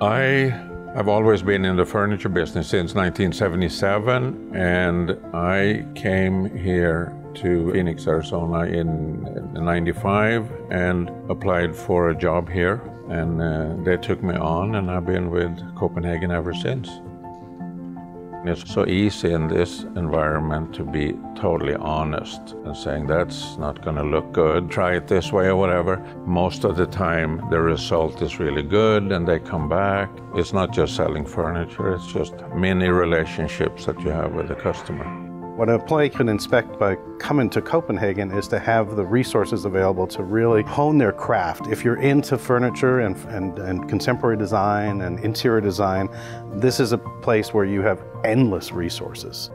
I have always been in the furniture business since 1977, and I came here to Phoenix, Arizona in 95 and applied for a job here. And uh, they took me on, and I've been with Copenhagen ever since. It's so easy in this environment to be totally honest and saying that's not going to look good, try it this way or whatever. Most of the time, the result is really good and they come back. It's not just selling furniture, it's just many relationships that you have with the customer. What an employee can expect by coming to Copenhagen is to have the resources available to really hone their craft. If you're into furniture and, and, and contemporary design and interior design, this is a place where you have endless resources.